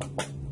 あっ。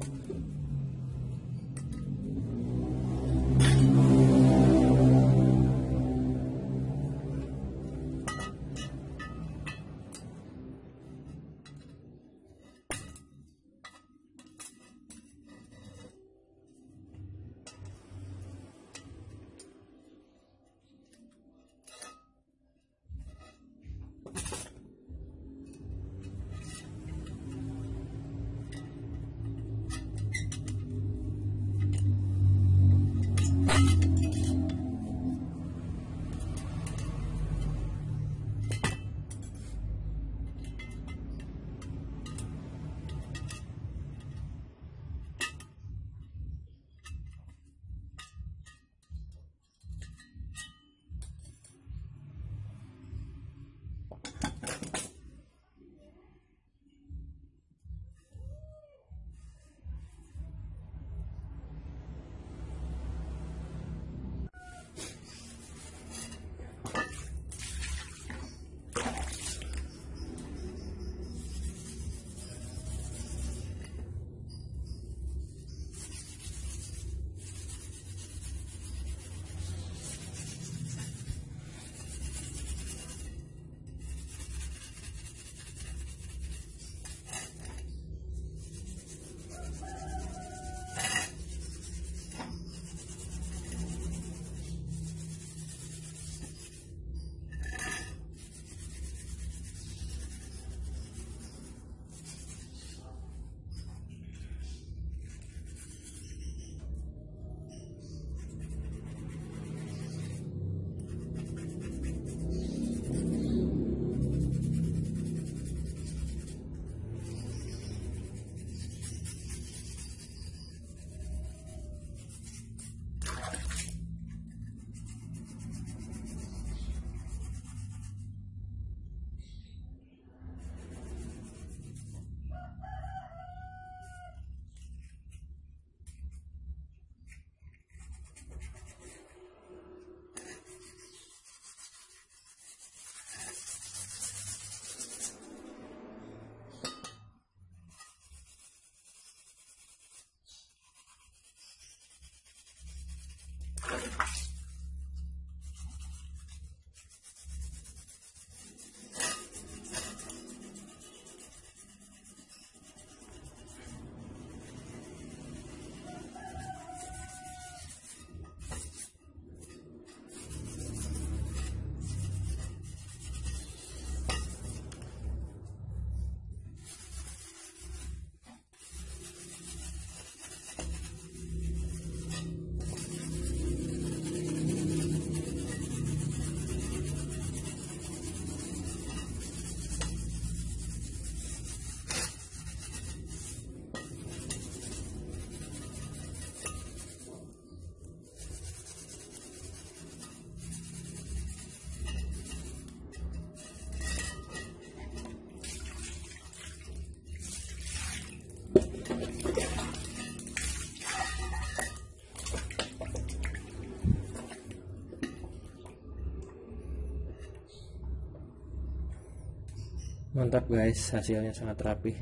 Mantap guys. Hasilnya sangat rapi.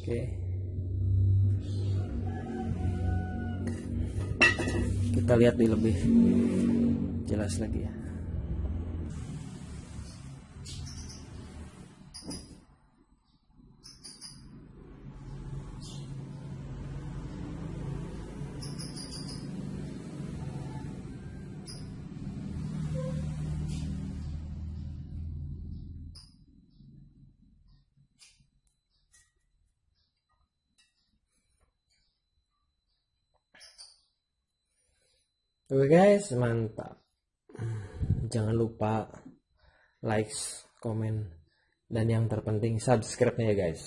Oke. Kita lihat di lebih jelas lagi ya Oke guys, mantap. Jangan lupa like, komen, dan yang terpenting subscribe-nya ya guys